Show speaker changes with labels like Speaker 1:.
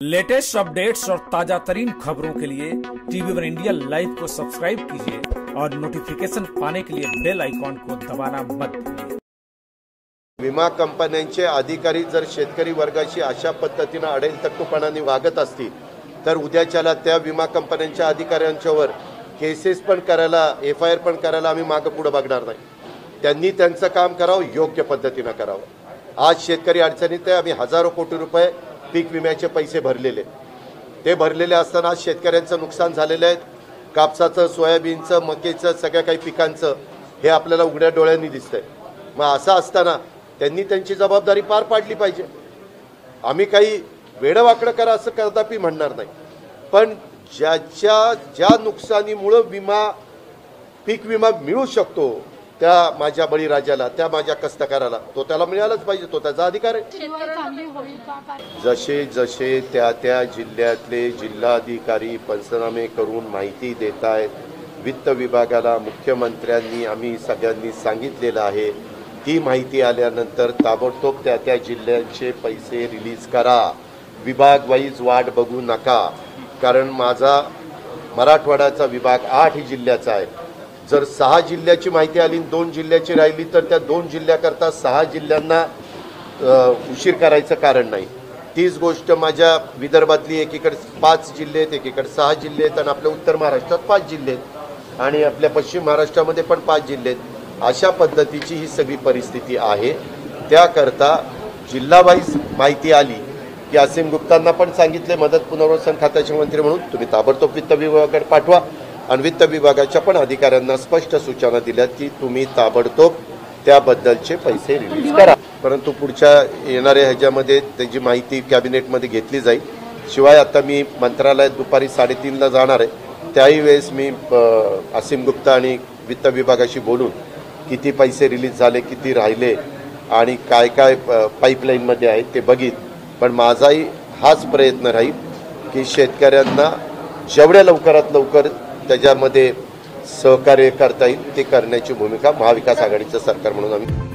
Speaker 1: Latest updates और ताजा तरीन खबरों के लिए टीवी वन इंडिया लाइव को सब्सक्राइब कीजिए और नोटिफिकेशन पाने के लिए बेल आइकॉन को दबाना मत
Speaker 2: विमा कंपन्यांचे अधिकारी जर शेतकरी वर्गाशी अशा पद्धतीनं अडेलतट्टूपणाने वागत असतील तर उद्याच्याला त्या विमा कंपन्यांच्या अधिकाऱ्यांच्यावर केसेस पण करायला एफ आय आर पण करायला आम्ही मागं पुढं बघणार नाही. त्यांनी त्यांचं काम करावं योग्य पद्धतीनं करावं. आज शेतकरी अडचणीत आहे आम्ही हजारो कोटी रुपये पीक विम्याचे पैसे भरलेले. ते भरलेले असताना आज शेतकऱ्यांचं नुकसान झालेलं आहे. कापसाचं सोयाबीनचं मकेचं सगळ्या काही पिकांचं हे आपल्याला उघड्या डोळ्यांनी दिसतंय. मग असं असताना त्यांनी त्यांची जबाबदारी पार पाडली पाहिजे. आम्ही काही वेडवाकडं करा असं कदापि म्हणणार नाही. पण ज्याच्या ज्या नुकसानीमुळं विमा पीक विमा मिळू शकतो त्या माझ्या बळीराजाला त्या माझ्या कष्टकाराला तो त्याला मिळालाच पाहिजे तो त्याचा अधिकार आहे. जसे जसे त्या त्या जिल्ह्यातले जिल्हाधिकारी पंचनामे करून माहिती देत आहेत वित्त विभागाला मुख्यमंत्र्यांनी आम्ही सगळ्यांनी सांगितलेलं आहे ती माहिती आल्यानंतर ताबडतोब त्या त्या जिल्ह्यांचे पैसे रिलीज करा. विभाग वाईज वाट बघू नका. कारण माझा मराठवाड्याचा विभाग आठ जिल्ह्याचा आहे. जर सहा जिल्ह्याची माहिती आली आणि दोन जिल्ह्याची राहिली तर त्या दोन जिल्ह्याकरता सहा जिल्ह्यांना उशीर करायचं कारण नाही. तीच गोष्ट माझ्या विदर्भातली एकीकडे पाच जिल्हे आहेत एकीकडे सहा जिल्हे आहेत आणि आपल्या उत्तर महाराष्ट्रात पाच जिल्हे आहेत. आणि आपल्या पश्चिम महाराष्ट्रामध्ये पण पाच जिल्हे आहेत. अशा पद्धतीची ही सगळी परिस्थिती आहे. त्याकरता जिल्हावाईज माहिती आली की असीम गुप्तांना पण सांगितले मदत पुनर्वसन खात्याचे मंत्री म्हणून तुम्ही ताबडतोब वित्त विभागाकडे पाठवा. आणि वित्त विभागाच्या पण अधिकाऱ्यांना स्पष्ट सूचना दिल्यात की तुम्ही ताबडतोब त्याबद्दलचे पैसे रिलीज करा. परंतु पुढच्या येणाऱ्या ह्याच्यामध्ये त्याची माहिती कॅबिनेटमध्ये घेतली जाईल. शिवाय आता मी मंत्रालयात दुपारी साडेतीनला जाणार आहे. त्याही वेळेस मी असीम गुप्ता आणि वित्त विभागाशी बोलून किती पैसे रिलीज झाले किती राहिले आणि काय काय प- पाईपलाईनमध्ये आहे ते बघीन. पण माझाही हाच प्रयत्न राहील की शेतकऱ्यांना जेवढ्या लवकरात लवकर त्याच्यामध्ये सहकार्य करता येईल ते करण्याची भूमिका महाविकास आघाडीचं सरकार म्हणून आम्ही